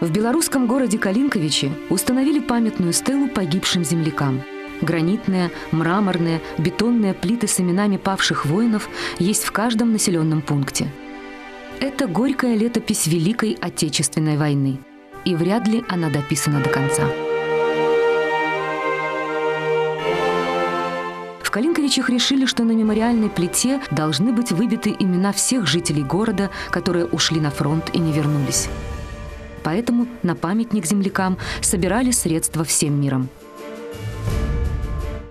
В белорусском городе Калинковичи установили памятную стелу погибшим землякам. Гранитные, мраморные, бетонные плиты с именами павших воинов есть в каждом населенном пункте. Это горькая летопись Великой Отечественной войны. И вряд ли она дописана до конца. В Калинковичах решили, что на мемориальной плите должны быть выбиты имена всех жителей города, которые ушли на фронт и не вернулись. Поэтому на памятник землякам собирали средства всем миром.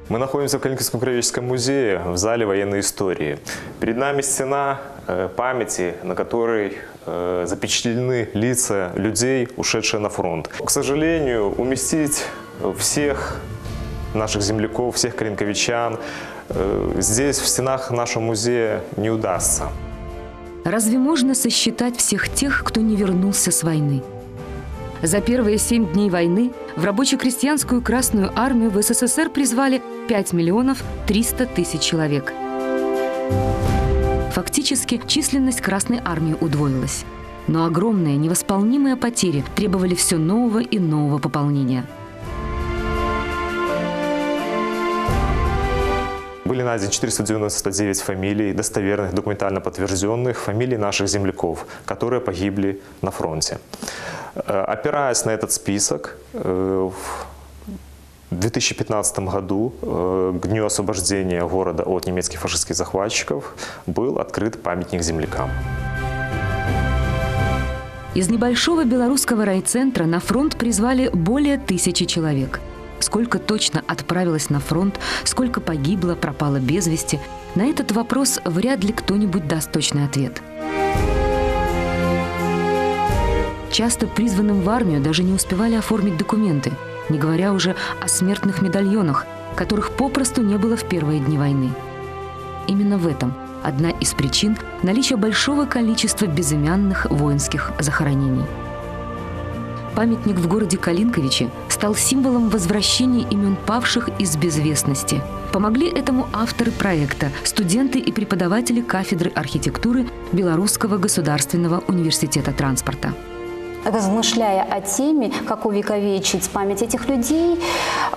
Мы находимся в Калининском краеведческом музее в зале военной истории. Перед нами стена э, памяти, на которой э, запечатлены лица людей, ушедших на фронт. К сожалению, уместить всех наших земляков, всех калинковичан э, здесь, в стенах нашего музея, не удастся. Разве можно сосчитать всех тех, кто не вернулся с войны? За первые семь дней войны в рабоче-крестьянскую Красную Армию в СССР призвали 5 миллионов 300 тысяч человек. Фактически численность Красной Армии удвоилась. Но огромные невосполнимые потери требовали все нового и нового пополнения – Были найдены 499 фамилий, достоверных, документально подтвержденных фамилий наших земляков, которые погибли на фронте. Э, опираясь на этот список, э, в 2015 году, э, к дню освобождения города от немецких фашистских захватчиков, был открыт памятник землякам. Из небольшого белорусского райцентра на фронт призвали более тысячи человек. Сколько точно отправилось на фронт, сколько погибло, пропало без вести, на этот вопрос вряд ли кто-нибудь даст точный ответ – Часто призванным в армию даже не успевали оформить документы, не говоря уже о смертных медальонах, которых попросту не было в первые дни войны. Именно в этом одна из причин наличия большого количества безымянных воинских захоронений. Памятник в городе Калинковиче стал символом возвращения имен павших из безвестности. Помогли этому авторы проекта, студенты и преподаватели кафедры архитектуры Белорусского государственного университета транспорта размышляя о теме, как увековечить память этих людей,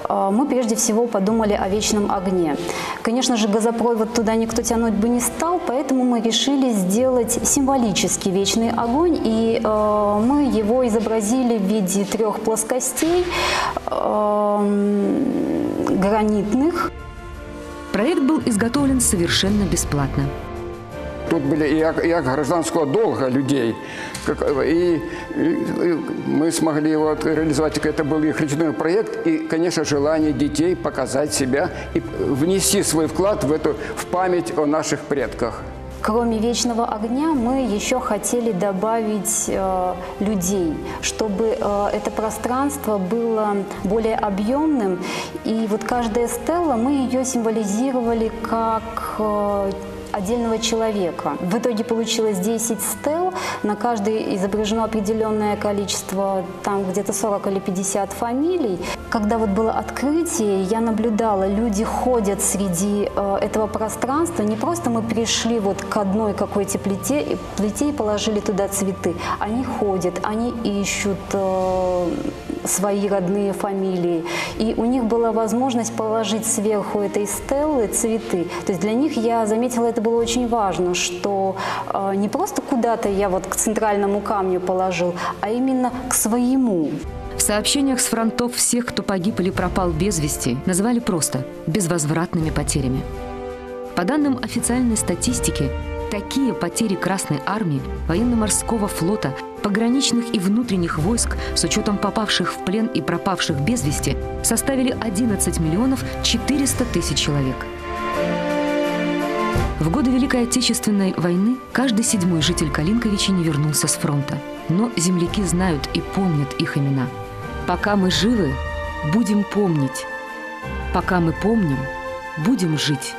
э, мы прежде всего подумали о вечном огне. Конечно же, газопровод туда никто тянуть бы не стал, поэтому мы решили сделать символический вечный огонь, и э, мы его изобразили в виде трех плоскостей э, гранитных. Проект был изготовлен совершенно бесплатно. Тут были и як гражданского долга людей. Как, и, и, и мы смогли вот реализовать, это был их речной проект, и, конечно, желание детей показать себя и внести свой вклад в, эту, в память о наших предках. Кроме вечного огня мы еще хотели добавить э, людей, чтобы э, это пространство было более объемным. И вот каждая стелла, мы ее символизировали как э, отдельного человека. В итоге получилось 10 стел, на каждой изображено определенное количество, там где-то 40 или 50 фамилий. Когда вот было открытие, я наблюдала, люди ходят среди э, этого пространства, не просто мы пришли вот к одной какой-то плите, плите и положили туда цветы. Они ходят, они ищут э, свои родные фамилии. И у них была возможность положить сверху этой стеллы цветы. То есть для них, я заметила, это было очень важно, что э, не просто куда-то я вот к центральному камню положил, а именно к своему. Сообщениях с фронтов всех, кто погиб или пропал без вести, называли просто безвозвратными потерями. По данным официальной статистики, такие потери Красной Армии, военно-морского флота, пограничных и внутренних войск с учетом попавших в плен и пропавших без вести составили 11 миллионов 400 тысяч человек – в годы Великой Отечественной войны каждый седьмой житель Калинковича не вернулся с фронта. Но земляки знают и помнят их имена. Пока мы живы, будем помнить. Пока мы помним, будем жить.